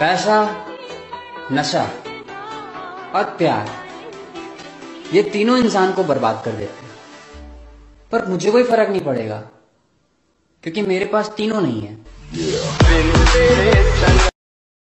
पैसा, नशा और प्यार, ये तीनों इंसान को बर्बाद कर देते हैं। पर मुझे कोई फ़र्क नहीं पड़ेगा, क्योंकि मेरे पास तीनों नहीं है।